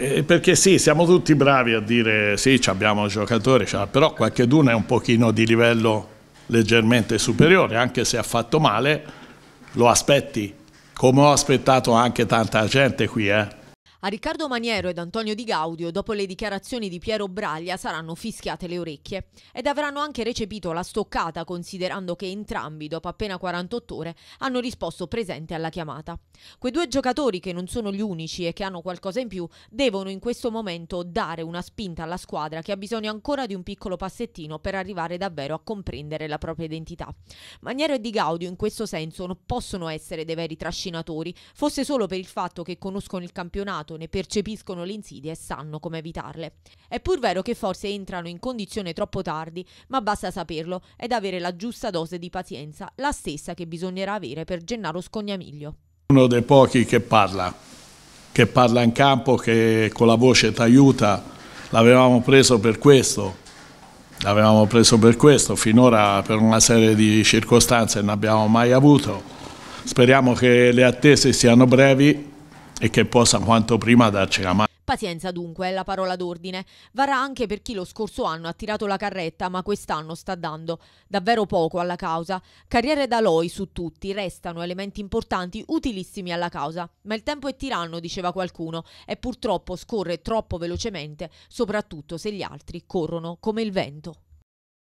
Eh, perché sì, siamo tutti bravi a dire sì, abbiamo giocatori, però qualcheduno è un pochino di livello leggermente superiore, anche se ha fatto male, lo aspetti, come ho aspettato anche tanta gente qui. Eh. A Riccardo Maniero ed Antonio Di Gaudio, dopo le dichiarazioni di Piero Braglia, saranno fischiate le orecchie ed avranno anche recepito la stoccata, considerando che entrambi, dopo appena 48 ore, hanno risposto presente alla chiamata. Quei due giocatori, che non sono gli unici e che hanno qualcosa in più, devono in questo momento dare una spinta alla squadra che ha bisogno ancora di un piccolo passettino per arrivare davvero a comprendere la propria identità. Maniero e Di Gaudio, in questo senso, non possono essere dei veri trascinatori, fosse solo per il fatto che conoscono il campionato passato, ne percepiscono le insidie e sanno come evitarle. È pur vero che forse entrano in condizione troppo tardi, ma basta saperlo ed avere la giusta dose di pazienza, la stessa che bisognerà avere per Gennaro Scognamiglio. Uno dei pochi che parla, che parla in campo, che con la voce ti aiuta, l'avevamo preso per questo, l'avevamo preso per questo, finora per una serie di circostanze non abbiamo mai avuto. Speriamo che le attese siano brevi e che possa quanto prima darci la mano. Pazienza dunque è la parola d'ordine. Varrà anche per chi lo scorso anno ha tirato la carretta, ma quest'anno sta dando davvero poco alla causa. Carriere da Loi su tutti restano elementi importanti, utilissimi alla causa. Ma il tempo è tiranno, diceva qualcuno, e purtroppo scorre troppo velocemente, soprattutto se gli altri corrono come il vento.